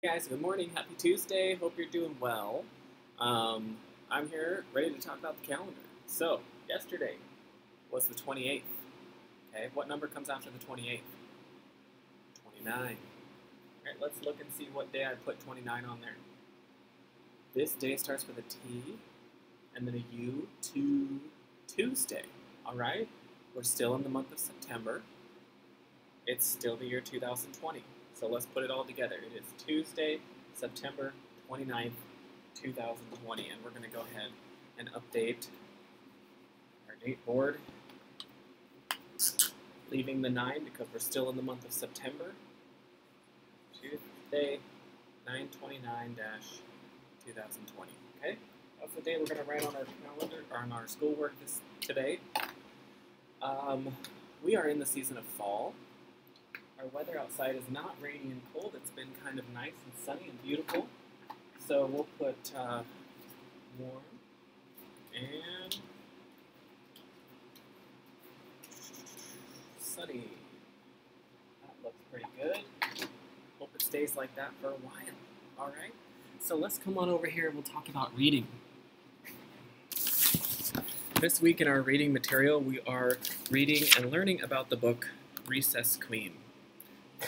Hey guys, good morning. Happy Tuesday. Hope you're doing well. Um, I'm here ready to talk about the calendar. So, yesterday was the 28th. Okay, what number comes after the 28th? 29. All right, let's look and see what day I put 29 on there. This day starts with a T and then a U to Tuesday. All right, we're still in the month of September. It's still the year 2020. So let's put it all together. It is Tuesday, September 29th, 2020, and we're going to go ahead and update our date board, leaving the 9 because we're still in the month of September. Tuesday, 929-2020, okay? That's the day we're going to write on our calendar, or on our schoolwork this today. Um, we are in the season of fall. Our weather outside is not rainy and cold. It's been kind of nice and sunny and beautiful. So we'll put uh, warm and sunny. That looks pretty good. Hope it stays like that for a while. All right. So let's come on over here and we'll talk about reading. This week in our reading material, we are reading and learning about the book Recess Queen.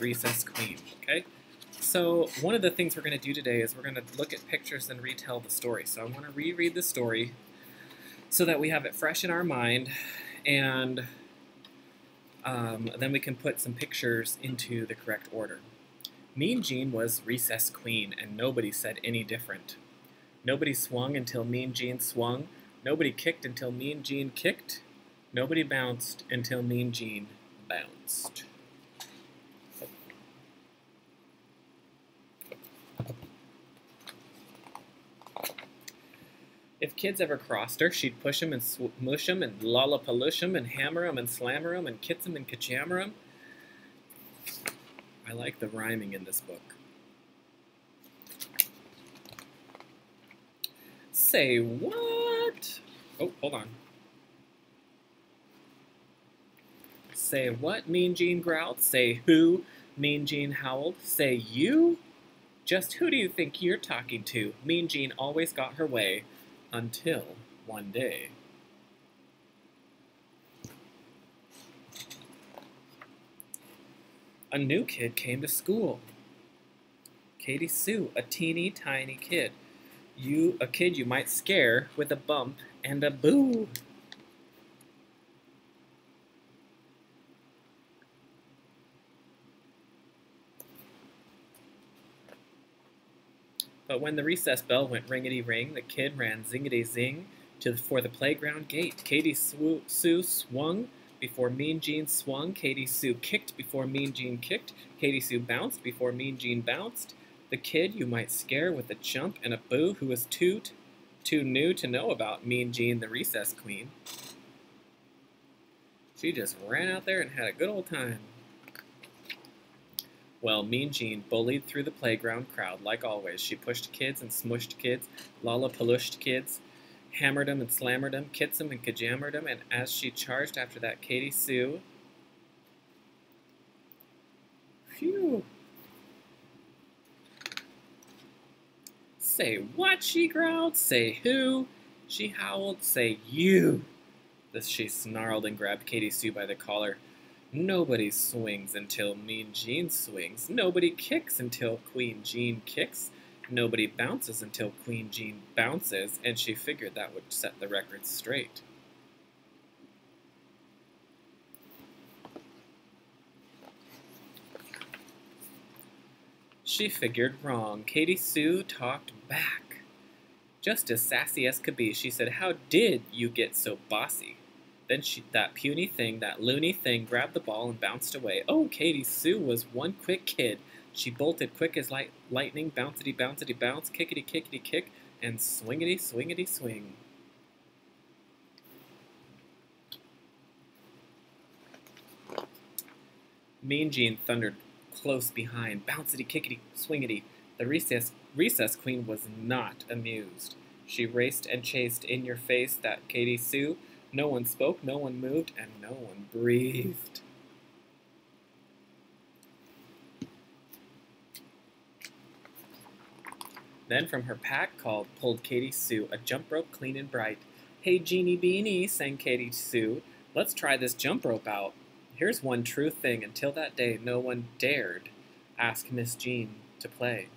Recess Queen, okay? So one of the things we're going to do today is we're going to look at pictures and retell the story. So I'm going to reread the story so that we have it fresh in our mind and um, then we can put some pictures into the correct order. Mean Jean was Recess Queen and nobody said any different. Nobody swung until Mean Jean swung. Nobody kicked until Mean Jean kicked. Nobody bounced until Mean Jean bounced. If kids ever crossed her, she'd push 'em and smush 'em and lollapalush 'em and hammer 'em and slammer 'em and kits 'em and kachammer 'em. I like the rhyming in this book. Say what? Oh, hold on. Say what? Mean Jean growled. Say who? Mean Jean howled. Say you? Just who do you think you're talking to? Mean Jean always got her way until one day. A new kid came to school. Katie Sue, a teeny tiny kid. You, a kid you might scare with a bump and a boo. But when the recess bell went ringety ring, the kid ran zingety zing to for the playground gate. Katie Sue, Sue swung before Mean Jean swung. Katie Sue kicked before Mean Jean kicked. Katie Sue bounced before Mean Jean bounced. The kid you might scare with a jump and a boo who was too, too new to know about Mean Jean the recess queen. She just ran out there and had a good old time. Well, Mean Jean bullied through the playground crowd like always. She pushed kids and smushed kids, lollapalushed kids, hammered them and slammered them, kits them and kajammered them, and as she charged after that Katie Sue, phew. Say what, she growled. Say who? She howled. Say you. This she snarled and grabbed Katie Sue by the collar. Nobody swings until Mean Jean swings. Nobody kicks until Queen Jean kicks. Nobody bounces until Queen Jean bounces, and she figured that would set the record straight. She figured wrong. Katie Sue talked back. Just as sassy as could be, she said, How did you get so bossy? Then she, that puny thing, that loony thing, grabbed the ball and bounced away. Oh, Katie Sue was one quick kid. She bolted quick as light, lightning, bouncity, bouncity, bounce, kickity, kickity, kick, and swingity, swingity, swing. Mean Jean thundered close behind. Bouncity, kickity, swingity. The recess, recess queen was not amused. She raced and chased in your face that Katie Sue no one spoke, no one moved, and no one breathed. Then from her pack called pulled Katie Sue, a jump rope clean and bright. Hey, Jeannie Beanie, sang Katie Sue, let's try this jump rope out. Here's one true thing, until that day no one dared ask Miss Jean to play.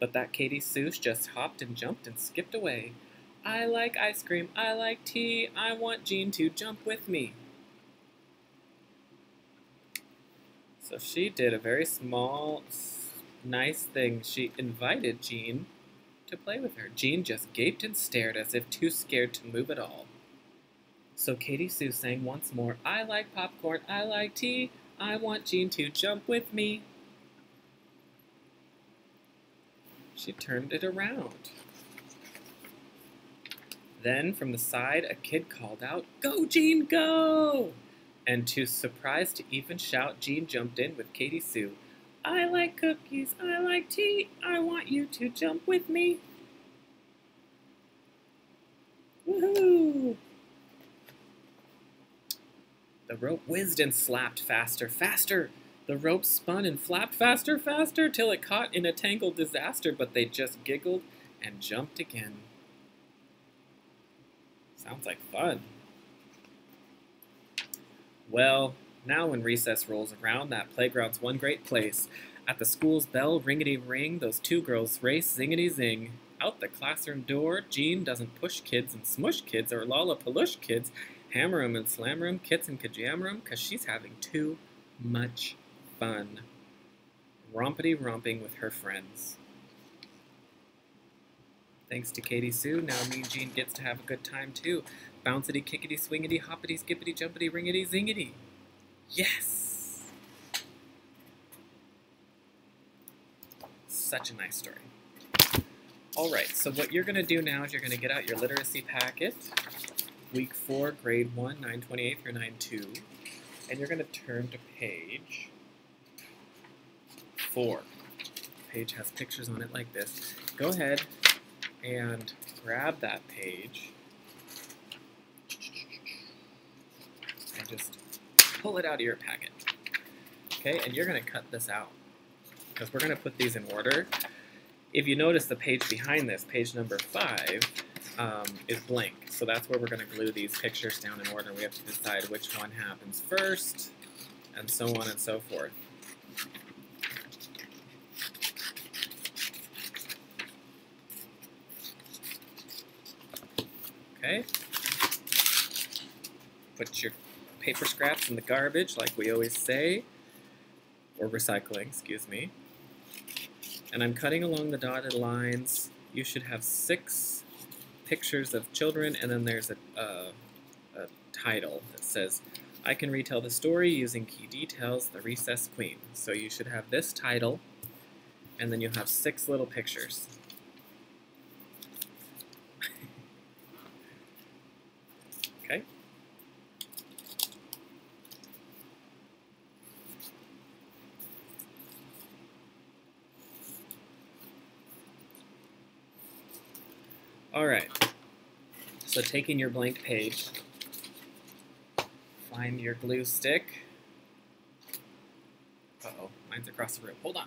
But that Katie Sue just hopped and jumped and skipped away. I like ice cream, I like tea, I want Jean to jump with me. So she did a very small, nice thing. She invited Jean to play with her. Jean just gaped and stared as if too scared to move at all. So Katie Sue sang once more, I like popcorn, I like tea, I want Jean to jump with me. She turned it around. Then from the side, a kid called out, Go, Jean, go! And too surprised to even shout, Jean jumped in with Katie Sue. I like cookies, I like tea, I want you to jump with me. Woohoo! The rope whizzed and slapped faster, faster. The rope spun and flapped faster, faster, till it caught in a tangled disaster, but they just giggled and jumped again. Sounds like fun. Well, now when recess rolls around, that playground's one great place. At the school's bell, ringety ring, those two girls race, zingety zing. Out the classroom door, Jean doesn't push kids and smush kids or lollapalush kids, hammer 'em and slam 'em, kits and 'cause she's having too much fun. Rompity romping with her friends. Thanks to Katie Sue, now Mean Jean gets to have a good time too. Bouncity, kickity, swingity, hoppity, skippity, jumpity, ringity, zingity. Yes! Such a nice story. All right, so what you're going to do now is you're going to get out your literacy packet, week 4, grade 1, 928 through 92, and you're going to turn to page 4. The page has pictures on it like this. Go ahead and grab that page and just pull it out of your packet. Okay, and you're going to cut this out because we're going to put these in order. If you notice the page behind this, page number 5, um, is blank. So that's where we're going to glue these pictures down in order. We have to decide which one happens first, and so on and so forth. Okay. Put your paper scraps in the garbage, like we always say, or recycling, excuse me. And I'm cutting along the dotted lines. You should have six pictures of children, and then there's a, a, title that says, I can retell the story using key details, The Recess Queen. So you should have this title, and then you'll have six little pictures. okay? All right. So taking your blank page, find your glue stick. Uh-oh, mine's across the room. Hold on.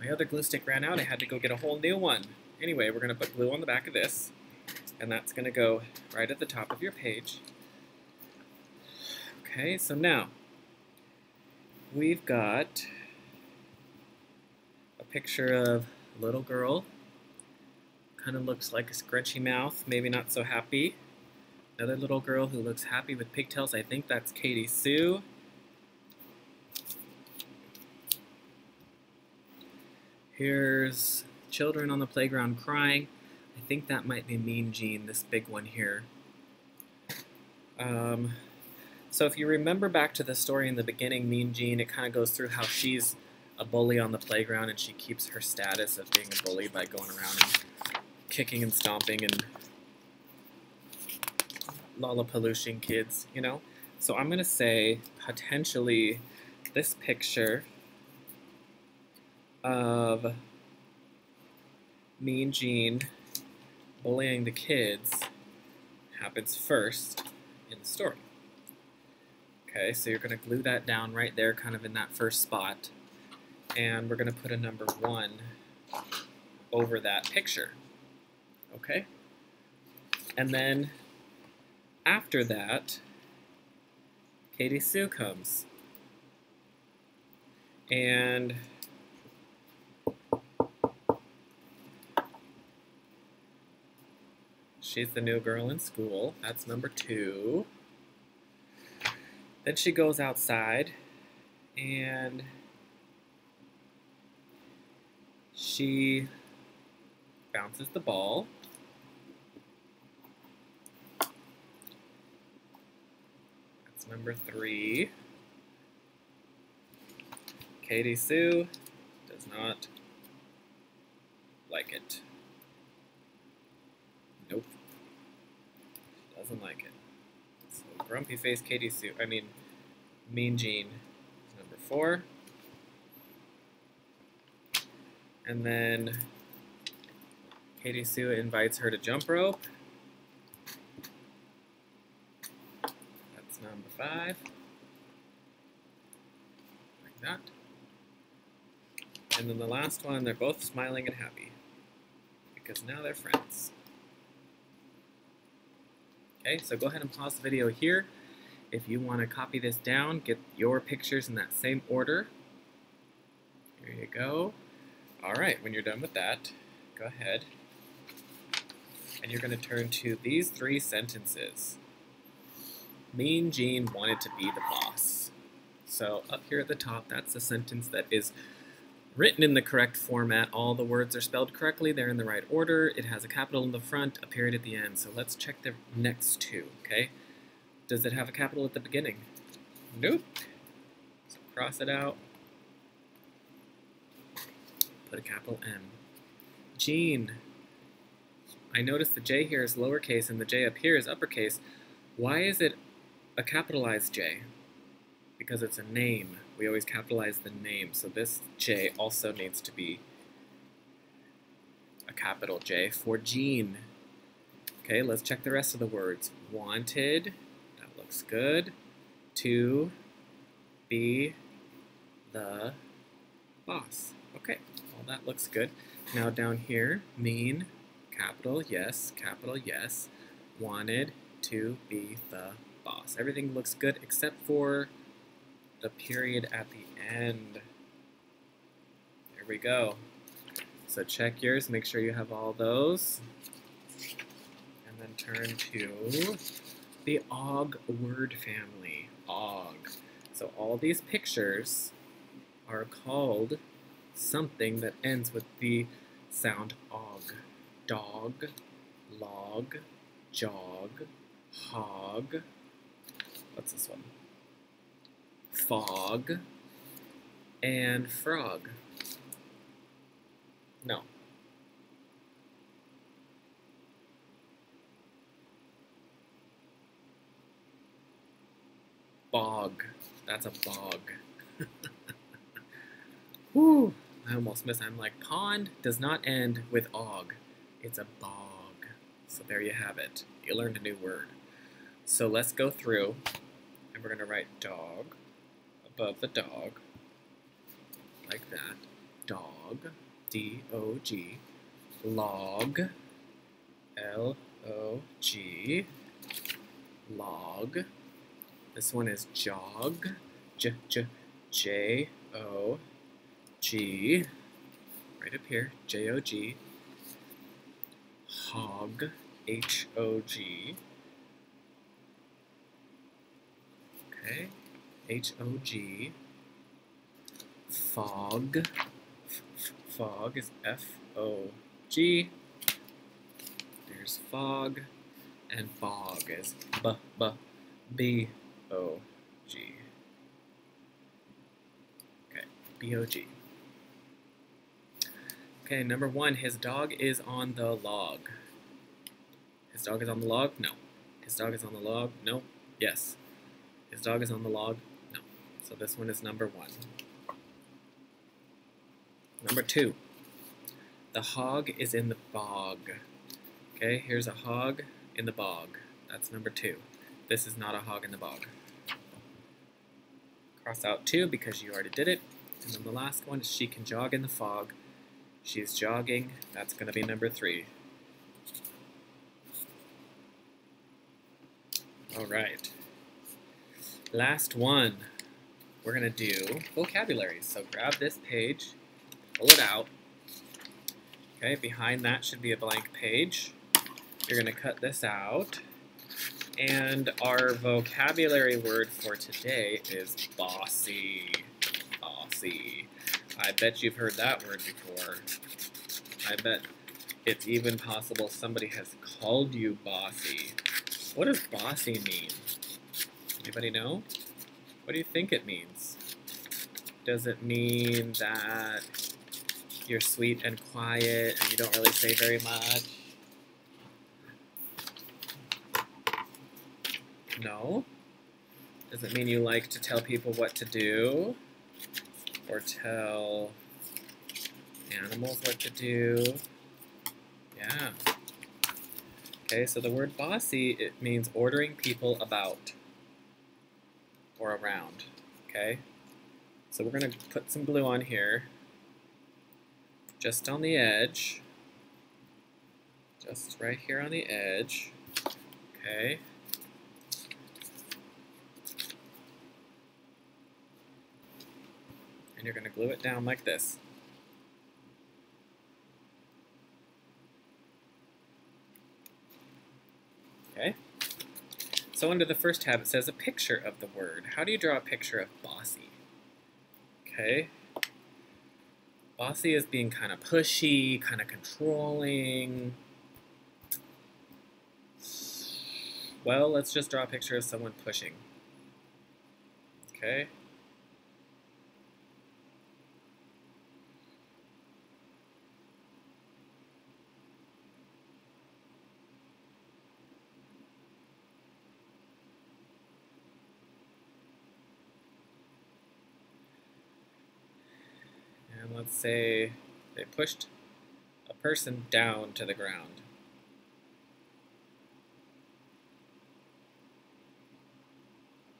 My other glue stick ran out. I had to go get a whole new one. Anyway, we're going to put glue on the back of this, and that's going to go right at the top of your page. Okay, so now we've got a picture of a little girl. Kind of looks like a scrunchy mouth, maybe not so happy. Another little girl who looks happy with pigtails. I think that's Katie Sue. Here's children on the playground crying. I think that might be Mean Jean, this big one here. Um, So if you remember back to the story in the beginning, Mean Jean, it kind of goes through how she's a bully on the playground and she keeps her status of being a bully by going around and kicking and stomping and lollapalooshing kids, you know? So I'm going to say potentially this picture of Mean Jean bullying the kids happens first in the story. Okay, so you're going to glue that down right there, kind of in that first spot. And we're going to put a number one over that picture. Okay? And then after that, Katie Sue comes. And she's the new girl in school. That's number two. Then she goes outside and she bounces the ball. That's number three. Katie Sue does not like it. Nope. Doesn't like it. So grumpy face Katie Sue, I mean, Mean Jean number four. And then Katie Sue invites her to jump rope. That's number five. Like that. And then the last one, they're both smiling and happy. Because now they're friends. Okay, so go ahead and pause the video here. If you want to copy this down, get your pictures in that same order. Here you go. All right, when you're done with that, go ahead. And you're going to turn to these three sentences. Mean Jean wanted to be the boss. So up here at the top, that's the sentence that is written in the correct format. All the words are spelled correctly. They're in the right order. It has a capital in the front, a period at the end. So let's check the next two, okay? Does it have a capital at the beginning? Nope. So cross it out. Put a capital M. Jean. I notice the J here is lowercase and the J up here is uppercase. Why is it a capitalized J? Because it's a name. We always capitalize the name, so this J also needs to be a capital J for Jean. Okay, let's check the rest of the words. Wanted, that looks good. To be the boss. Okay, well that looks good. Now down here, mean, capital yes, capital yes, wanted to be the boss. Everything looks good except for the period at the end. There we go. So check yours, make sure you have all those. And then turn to the OG word family, OG. So all these pictures are called something that ends with the sound OG. Dog, log, jog, hog. What's this one? Fog and frog. No. Bog. That's a bog. Whew. I almost missed. I'm like, pond does not end with og. It's a bog. So there you have it. You learned a new word. So let's go through, and we're going to write dog above the dog, like that. Dog, D-O-G, log, L-O-G, log. This one is jog, J-J-J-O-G, right up here, J-O-G, hog, H-O-G, okay, H-O-G, fog, fog is F-O-G, there's fog, and bog is B-B-B O G. Okay, B O G. Okay, number one, his dog is on the log. His dog is on the log? No. His dog is on the log? No. Yes. His dog is on the log? So this one is number one. Number two, the hog is in the bog. Okay, here's a hog in the bog. That's number two. This is not a hog in the bog. Cross out two because you already did it. And then the last one is she can jog in the fog. She's jogging. That's going to be number three. All right. Last one. We're going to do vocabulary. So grab this page, pull it out. Okay, behind that should be a blank page. You're going to cut this out. And our vocabulary word for today is bossy. Bossy. I bet you've heard that word before. I bet it's even possible somebody has called you bossy. What does bossy mean? Anybody know? What do you think it means? Does it mean that you're sweet and quiet and you don't really say very much? No. Does it mean you like to tell people what to do? Or tell animals what to do? Yeah. Okay, so the word bossy, it means ordering people about or around. Okay? So we're going to put some glue on here, just on the edge. Just right here on the edge. Okay. and you're going to glue it down like this. Okay. So under the first tab it says a picture of the word. How do you draw a picture of bossy? Okay. Bossy is being kind of pushy, kind of controlling. Well, let's just draw a picture of someone pushing. Okay. And let's say they pushed a person down to the ground.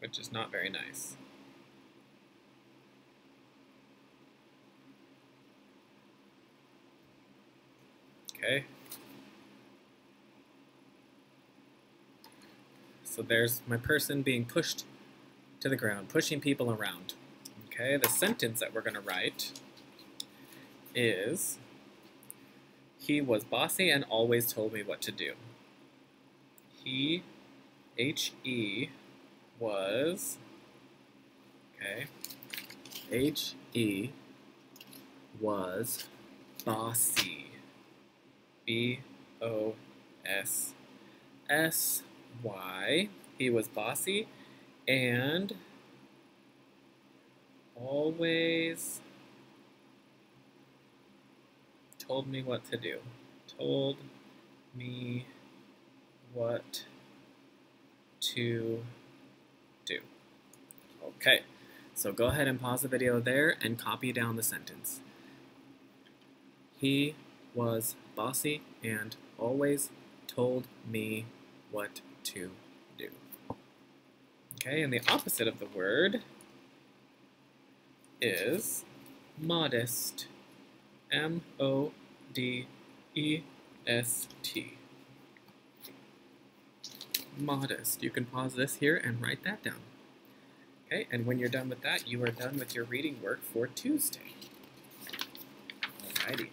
Which is not very nice. Okay. So there's my person being pushed to the ground, pushing people around. Okay, the sentence that we're going to write is he was bossy and always told me what to do. He, H E, was, okay, H E was bossy. B O S S Y. He was bossy and always told me what to do. Told me what to do. Okay, so go ahead and pause the video there and copy down the sentence. He was bossy and always told me what to do. Okay, and the opposite of the word is modest. M O D E S T. Modest. You can pause this here and write that down. Okay, and when you're done with that, you are done with your reading work for Tuesday. Alrighty.